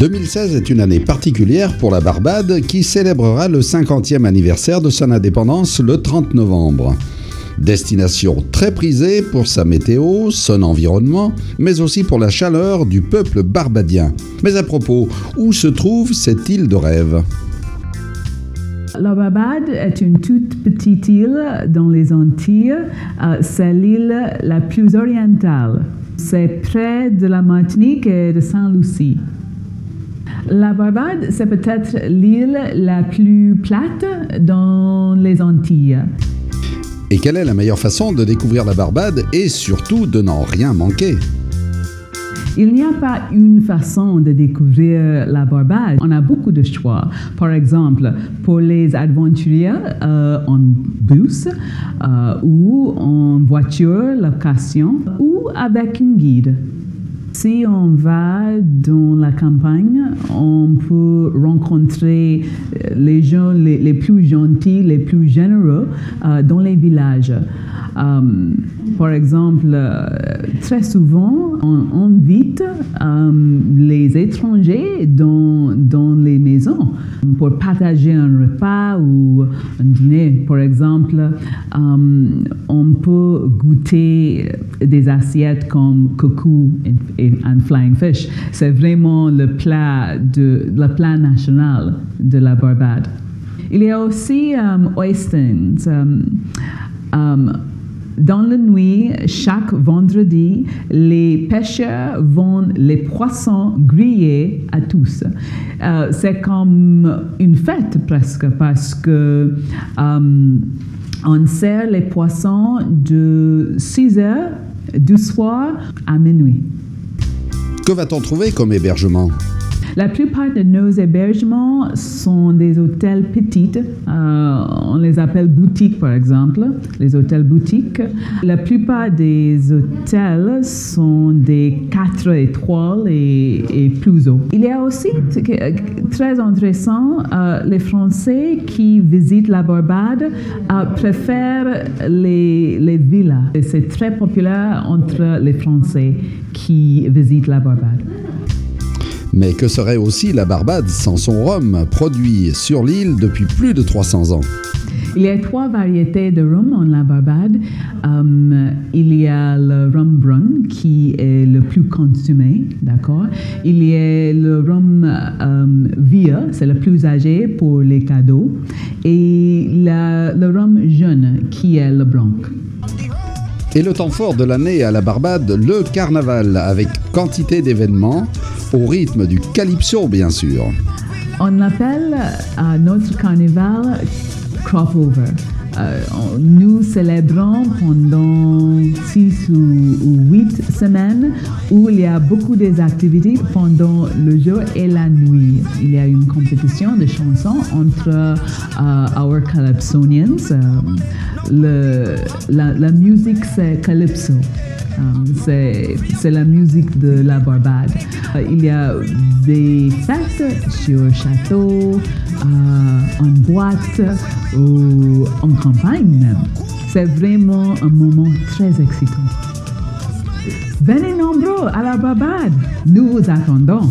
2016 est une année particulière pour la Barbade qui célébrera le 50e anniversaire de son indépendance le 30 novembre. Destination très prisée pour sa météo, son environnement, mais aussi pour la chaleur du peuple barbadien. Mais à propos, où se trouve cette île de rêve? La Barbade est une toute petite île dans les Antilles. Euh, c'est l'île la plus orientale. C'est près de la Martinique et de Saint-Lucie. La Barbade, c'est peut-être l'île la plus plate dans les Antilles. Et quelle est la meilleure façon de découvrir la Barbade et surtout de n'en rien manquer? Il n'y a pas une façon de découvrir la Barbade. On a beaucoup de choix. Par exemple, pour les aventuriers, euh, en bus euh, ou en voiture location ou avec un guide. Si on va dans la campagne, on peut rencontrer euh, les gens les, plus gentils, les plus généreux euh, dans les villages. Euh, par exemple, très souvent, on invite les étrangers dans, dans, les maisons pour partager un repas ou un dîner. Par exemple, on peut goûter des assiettes comme coucou et flying fish. C'est vraiment le plat, de, le plat national de la Barbade. Il y a aussi um, oysters. Um, dans la nuit, chaque vendredi, les pêcheurs vendent les poissons grillés à tous. Euh, c'est comme une fête presque parce que on sert les poissons de 6 heures du soir à minuit. Que va-t-on trouver comme hébergement? La plupart de nos hébergements sont des hôtels petits. Euh, on les appelle boutiques, par exemple, les hôtels boutiques. La plupart des hôtels sont des 4 étoiles et, plus haut. Il y a aussi, très intéressant, euh, les Français qui visitent la Barbade euh, préfèrent les, les villas. C'est très populaire entre les Français qui visitent la Barbade. Mais que serait aussi la Barbade sans son rhum, produit sur l'île depuis plus de 300 ans? Il y a trois variétés de rhum en la Barbade. Um, il y a le rhum brun qui est le plus consommé, d'accord? Il y a le rhum um, via, c'est le plus âgé pour les cadeaux, et le rhum jeune qui est le blanc. Et le temps fort de l'année à la Barbade, le carnaval, avec quantité d'événements, au rythme du calypso bien sûr. On appelle euh, notre carnaval crop over. Euh, nous célébrons pendant six ou huit semaines où il y a beaucoup d'activités pendant le jour et la nuit. Il y a une compétition de chansons entre uh, our Calypsonians. le, la, musique, c'est Calypso. Um, c'est la musique de la Barbade. Il y a des fêtes sur château, uh, en boîte ou en campagne même. C'est vraiment un moment très excitant. Venez nombreux à la Barbade. Nous vous attendons.